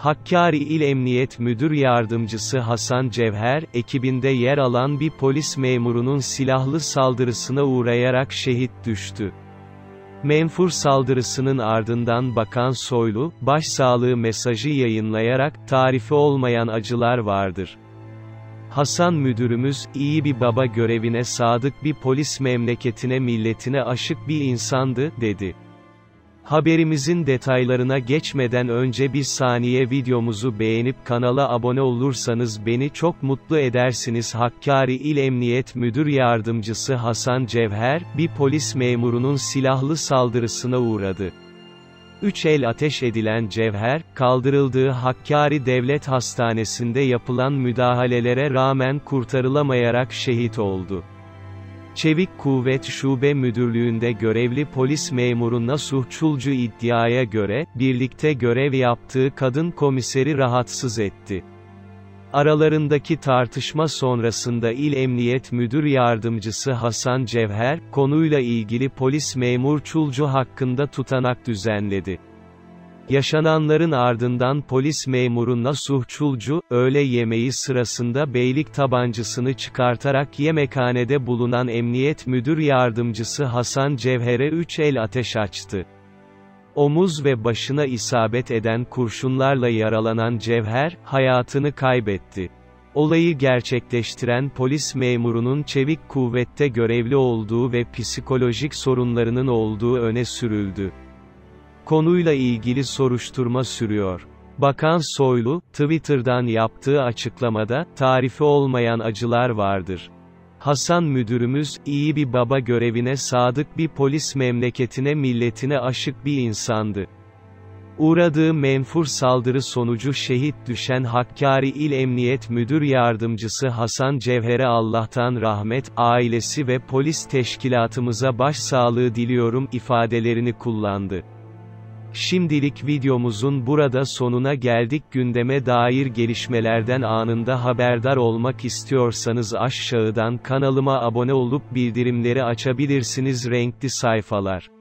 Hakkari İl Emniyet Müdür Yardımcısı Hasan Cevher, ekibinde yer alan bir polis memurunun silahlı saldırısına uğrayarak şehit düştü. Menfur saldırısının ardından Bakan Soylu, başsağlığı mesajı yayınlayarak, tarifi olmayan acılar vardır. Hasan müdürümüz, iyi bir baba görevine sadık bir polis memleketine milletine aşık bir insandı, dedi. Haberimizin detaylarına geçmeden önce bir saniye videomuzu beğenip kanala abone olursanız beni çok mutlu edersiniz. Hakkari İl Emniyet Müdür Yardımcısı Hasan Cevher, bir polis memurunun silahlı saldırısına uğradı. Üç el ateş edilen Cevher, kaldırıldığı Hakkari Devlet Hastanesi'nde yapılan müdahalelere rağmen kurtarılamayarak şehit oldu. Çevik Kuvvet Şube Müdürlüğü'nde görevli polis memuru Nasuh Çulcu iddiaya göre, birlikte görev yaptığı kadın komiseri rahatsız etti. Aralarındaki tartışma sonrasında İl Emniyet Müdür Yardımcısı Hasan Cevher, konuyla ilgili polis memur Çulcu hakkında tutanak düzenledi. Yaşananların ardından polis memuru Nasuh Çulcu, öğle yemeği sırasında beylik tabancasını çıkartarak yemekhanede bulunan Emniyet Müdür Yardımcısı Hasan Cevher'e üç el ateş açtı. Omuz ve başına isabet eden kurşunlarla yaralanan Cevher, hayatını kaybetti. Olayı gerçekleştiren polis memurunun çevik kuvvette görevli olduğu ve psikolojik sorunlarının olduğu öne sürüldü. Konuyla ilgili soruşturma sürüyor. Bakan Soylu, Twitter'dan yaptığı açıklamada, tarifi olmayan acılar vardır. Hasan müdürümüz, iyi bir baba görevine sadık bir polis memleketine milletine aşık bir insandı. Uğradığı menfur saldırı sonucu şehit düşen Hakkari İl Emniyet Müdür Yardımcısı Hasan Cevher'e Allah'tan rahmet, ailesi ve polis teşkilatımıza başsağlığı diliyorum ifadelerini kullandı. Şimdilik videomuzun burada sonuna geldik gündeme dair gelişmelerden anında haberdar olmak istiyorsanız aşağıdan kanalıma abone olup bildirimleri açabilirsiniz renkli sayfalar.